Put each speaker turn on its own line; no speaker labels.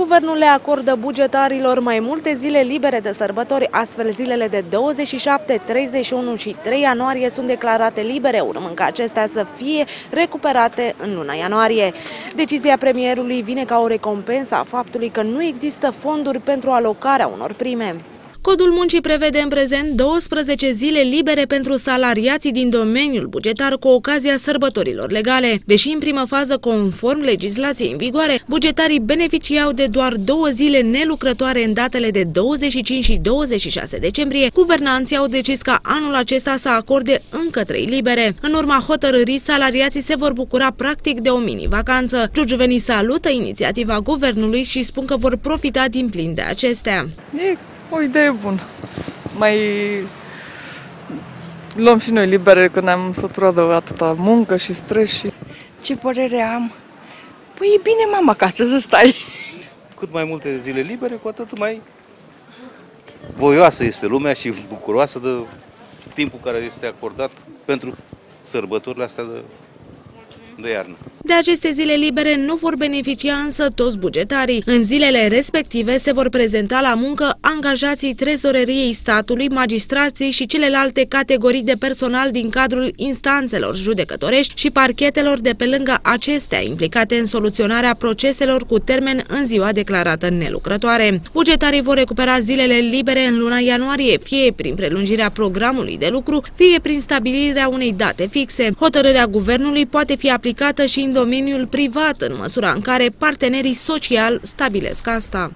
Guvernul le acordă bugetarilor mai multe zile libere de sărbători, astfel zilele de 27, 31 și 3 ianuarie sunt declarate libere, urmând ca acestea să fie recuperate în luna ianuarie. Decizia premierului vine ca o recompensă a faptului că nu există fonduri pentru alocarea unor prime. Codul muncii prevede în prezent 12 zile libere pentru salariații din domeniul bugetar cu ocazia sărbătorilor legale. Deși în primă fază, conform legislației în vigoare, bugetarii beneficiau de doar două zile nelucrătoare în datele de 25 și 26 decembrie, guvernanții au decis ca anul acesta să acorde încă trei libere. În urma hotărârii, salariații se vor bucura practic de o mini-vacanță. Giurgiuvenii salută inițiativa guvernului și spun că vor profita din plin de acestea.
E o idee bună. Mai luăm și noi libere că ne-am săturat de atâta muncă și stres și...
Ce părere am? Păi e bine, mama, acasă să stai.
Cât mai multe zile libere, cu atât mai voioasă este lumea și bucuroasă de timpul care este acordat pentru sărbătorile astea de, de iarnă.
De aceste zile libere nu vor beneficia însă toți bugetarii. În zilele respective se vor prezenta la muncă angajații trezoreriei statului, magistrații și celelalte categorii de personal din cadrul instanțelor judecătorești și parchetelor de pe lângă acestea implicate în soluționarea proceselor cu termen în ziua declarată nelucrătoare. Bugetarii vor recupera zilele libere în luna ianuarie, fie prin prelungirea programului de lucru, fie prin stabilirea unei date fixe. Hotărârea guvernului poate fi aplicată și în domeniul privat, în măsura în care partenerii social stabilesc asta.